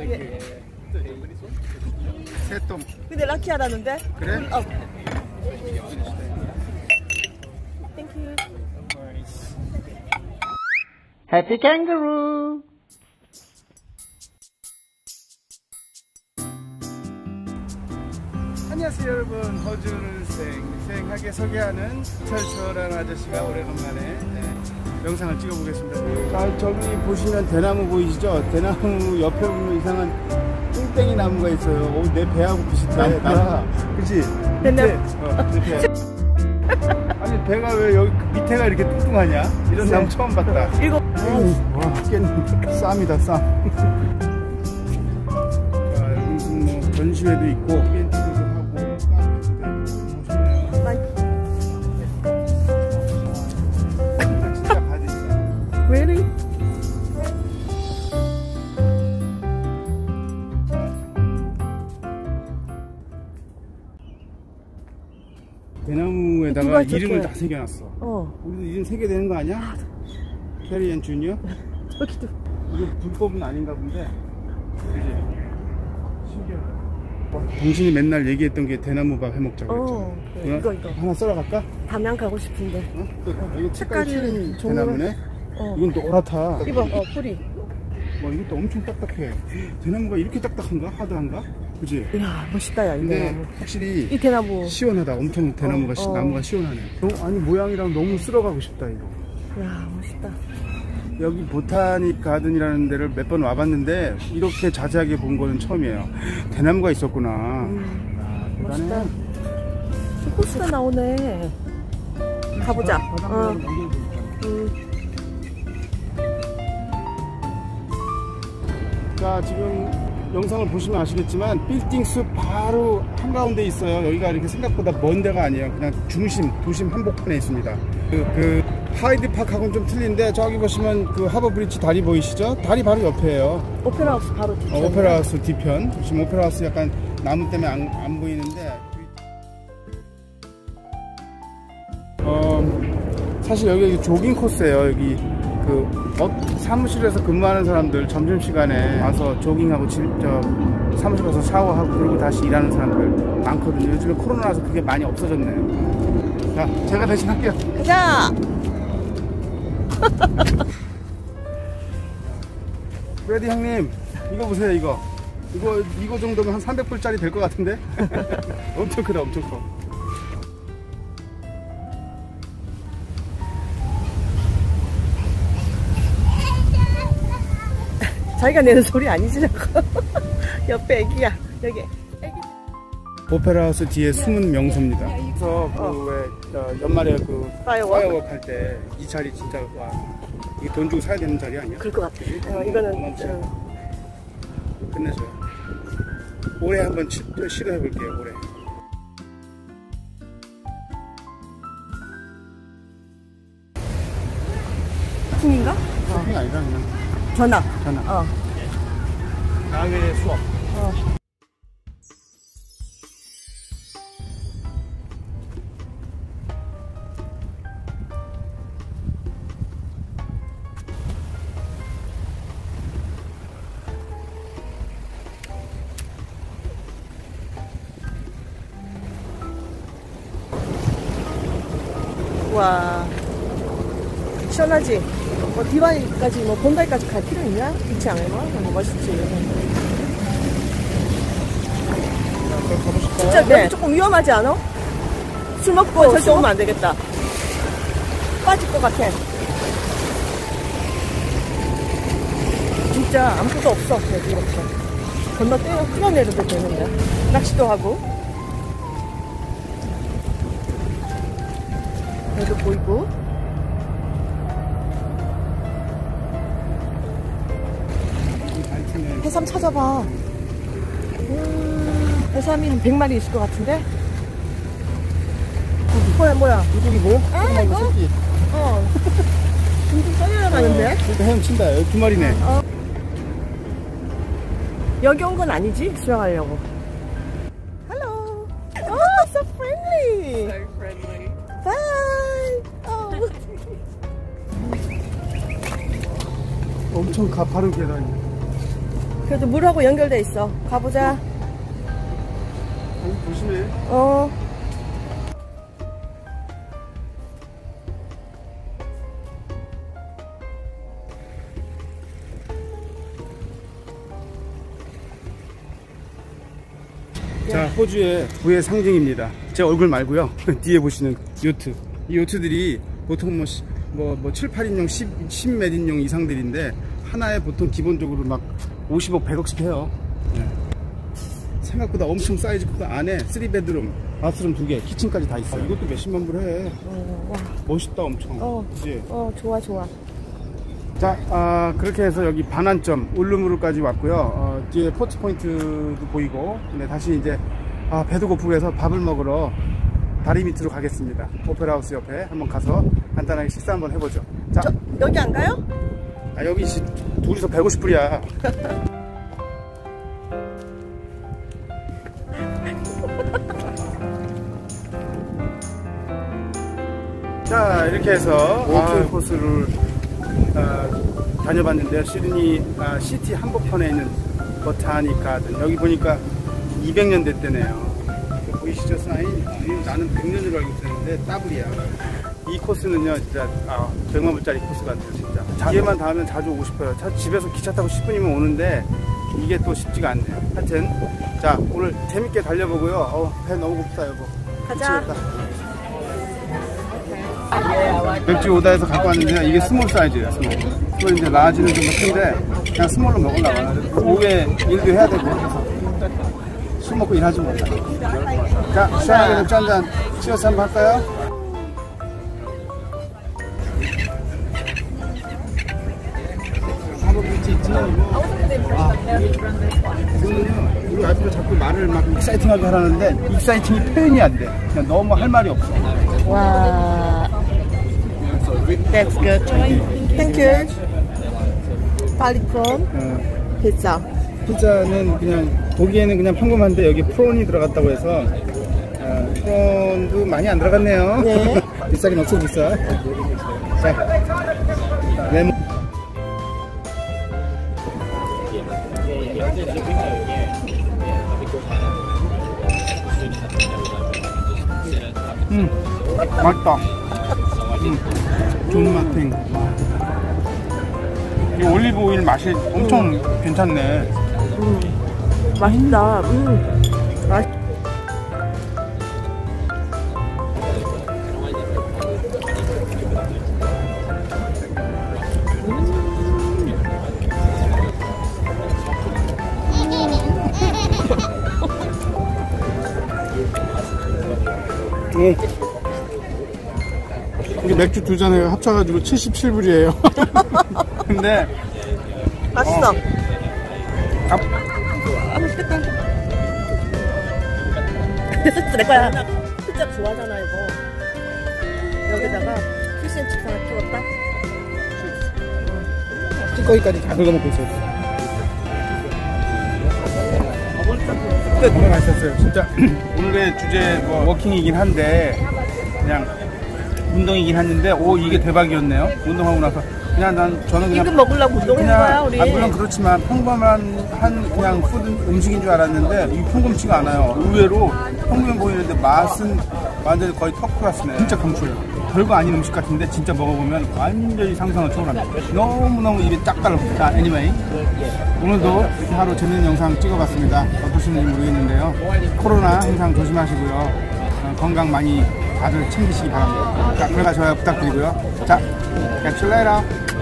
예. 새똥. 근데 lucky하다는데? 그래? 어. Thank you. Happy 캥거루 안녕하세요 여러분 호주를 생, 생하게 소개하는 철철한 아저씨가 오래간만에 네, 영상을 찍어보겠습니다 자 저기 보시면 대나무 보이시죠? 대나무 옆에 보면 이상한 뚱땡이 나무가 있어요 오, 내 배하고 비슷해 나 그치? 밑에 대나무. 어, 아니 배가 왜 여기 밑에가 이렇게 뚱뚱하냐? 이런 나무 처음 봤다 일곱. 와, 깻 쌈이다, 쌈. 자, 여기 뭐 전시회도 있고, 대나무에다가 이름을 다 새겨놨어. 어. 우리도 이름 새겨야 되는 거 아니야? 캐리앤 주니어? 저기도. 이거 불법은 아닌가 본데. 그지? 신기하다. 당신이 맨날 얘기했던 게 대나무 밥 해먹자고 어. 그래, 이거, 이거. 하나 썰어 갈까? 담양 가고 싶은데. 어? 또 이거 색깔이 대나무네? 어. 이건 노랗다. 이거, 어, 뿌리. 와, 이것도 엄청 딱딱해. 대나무가 이렇게 딱딱한가? 하드한가? 그지? 이야, 멋있다, 야, 이 근데 대나무. 확실히 이 대나무. 시원하다. 엄청 대나무가, 어, 시- 어. 나무가 시원하네. 어, 아니, 모양이랑 너무 쓸어가고 싶다, 이거. 이야, 멋있다. 여기 보타닉 가든이라는 데를 몇 번 와봤는데, 이렇게 자세하게 본 거는 처음이에요. 대나무가 있었구나. 음, 야, 멋있다. 호수가 나오네. 가보자. 어. 음, 자 지금 영상을 보시면 아시겠지만 빌딩 숲 바로 한가운데 있어요. 여기가 이렇게 생각보다 먼 데가 아니에요. 그냥 중심 도심 한복판에 있습니다. 그, 그 하이드 파크하고는 좀 틀린데 저기 보시면 그 하버 브릿지 다리 보이시죠? 다리 바로 옆에요. 오페라 하우스 바로 뒤에. 어, 오페라 하우스 뒤편. 지금 오페라 하우스 약간 나무 때문에 안, 안 보이는데. 어 사실 여기 조깅 코스예요 여기 그 어, 사무실에서 근무하는 사람들 점심시간에 와서 조깅하고 집, 저, 사무실 가서 샤워하고 그리고 다시 일하는 사람들 많거든요. 요즘에 코로나라서 그게 많이 없어졌네요. 자 제가 대신 할게요. 가자! 브레디 형님 이거 보세요 이거. 이거 이거 정도면 한 300불짜리 될 것 같은데? 엄청 크다 엄청 커 자기가 내는 소리 아니지, 저거. 옆에 애기야. 여기. 애기. 오페라 하우스 뒤에 숨은 명소입니다. 그래서 그왜 연말에 그 firework? firework 할때 이 자리 진짜 와 이게 돈 주고 사야 되는 자리 아니야? 그럴 것 같아. 어, 이거는. 어, 끝내줘요. 올해 한번 시, 시도해 볼게요. 올해. 팀인가? 그게 아니라 그냥 전화. 전화. 어. 가을에 수업. 어. 와 시원하지? 뭐 디바이까지 뭐 본다이까지 갈 필요 있냐? 그렇지 않아? 너무 멋있지? 진짜 여기 조금 위험하지 않아? 술 먹고 절대 오면 안 되겠다 빠질 것 같아 진짜 아무것도 없어 여기 이렇게 건너 떼어 끌어내려도 되는데 낚시도 하고 여기도 보이고 해삼 찾아봐 음, 해삼이 한 100마리 있을 것 같은데? 어, 뭐야 뭐야 이쪽이 뭐야? 아, 이거? 새끼. 어 둥둥 떠내려 가는데? 그러니까 헤엄친다. 여기 두 마리네. 여기 온 건 아니지? 수영하려고 Hello Oh, so friendly so friendly. Bye Oh 엄청 가파른 계단이. 그래도 물하고 연결돼 있어. 가보자. 아니, 조심해. 어. 자, 호주의 부의 상징입니다. 제 얼굴 말고요. 뒤에 보시는 요트. 이 요트들이 보통 뭐, 시- 뭐, 뭐 7, 8인용, 10, 10몇 인용 이상들인데, 하나에 보통 기본적으로 막 50억, 100억씩 해요. 네. 생각보다 엄청 사이즈 크고 안에 3 bedroom, bathroom 2개, kitchen까지 다 있어요. 이것도 몇십만 불 해. 어, 와. 멋있다, 엄청. 어. 그치? 어, 좋아, 좋아. 자, 아, 그렇게 해서 여기 반환점 울루무루까지 왔고요. 어, 뒤에 포트 포인트도 보이고, 근데 다시 이제 아, 배도 고프고 해서 밥을 먹으러 다리 밑으로 가겠습니다. 오페라 하우스 옆에 한번 가서 간단하게 식사 한번 해보죠. 자, 저, 여기 안 가요? 아, 여기 시- 둘이서 150불이야. 자, 이렇게 해서 walking 코스를 어, 다녀봤는데요. 시드니 아, city 한복판에 있는 Botanic Garden. 여기 보니까 200년 됐대네요. 보이시죠, 사인? 이 나는 100년 줄 알고 있었는데 따블이야. 이 코스는요, 진짜 아, 100만 불짜리 코스 같아요, 진짜. 기회만 닿으면 자주 오고 싶어요. 차, 집에서 기차 타고 10분이면 오는데 이게 또 쉽지가 않네요. 하여튼 자 오늘 재밌게 달려보고요. 어, 배 너무 고프다 여보. 가자. 미치겠다. 맥주 오다에서 갖고 왔는데요. 이게 small 사이즈예요, small. 또 이제 large는 좀더 큰데 그냥 small로 먹으려고 오후에 일도 해야 되고 술 먹고 일하지 못해. 자, 시원하게 맥주 한잔 치어서 한번 할까요? 저는요, 우리 와이프가 자꾸 말을 막 exciting하게 하라는데 exciting이 표현이 안 돼. 그냥 너무 할 말이 없어. 와. That's good. Thank you. 팔리콘 어, 피자. 피자는 그냥 보기에는 그냥 평범한데 여기 프론이 들어갔다고 해서 어, 프론도 많이 안 들어갔네요. 네. 비싸긴 없어 비싸. 자, 레몬. 음, 맛있다. 음, 존맛탱. 이 올리브 오일 맛이 엄청 괜찮네. 맛있다. 음. 맛. 오. 이게 맥주 두 잔에 합쳐가지고 77불이에요. 근데 맛있어. 아, 아, 맛있겠다. 그래서 내 거야. 피자 좋아하잖아, 이거. 여기다가 피쉬앤칩스 하나 찍었다. 찌꺼기까지 다 긁어먹고 있어요. 끝. 너무 맛있었어요. 진짜 오늘의 주제 뭐 walking이긴 한데 그냥 운동이긴 했는데 오 이게 대박이었네요. 운동하고 나서 그냥 난 저는 그냥 이거 먹으려고 운동한 거야, 우리. 아, 물론 그렇지만 평범한 한 그냥 food 음식인 줄 알았는데 이게 평범치가 않아요. 의외로 평범해 보이는데 맛은 완전히 거의 톱클래스네. 진짜 강추해요. 별거 아닌 음식 같은데 진짜 먹어보면 완전히 상상을 초월합니다. 너무너무 입에 딱 달라붙다. anyway 오늘도 하루 재밌는 영상 찍어봤습니다. 어떠신지 모르겠는데요. 코로나 항상 조심하시고요. 어, 건강 많이 다들 챙기시기 바랍니다. 자, 좋아요 부탁드리고요. 자, catch you later.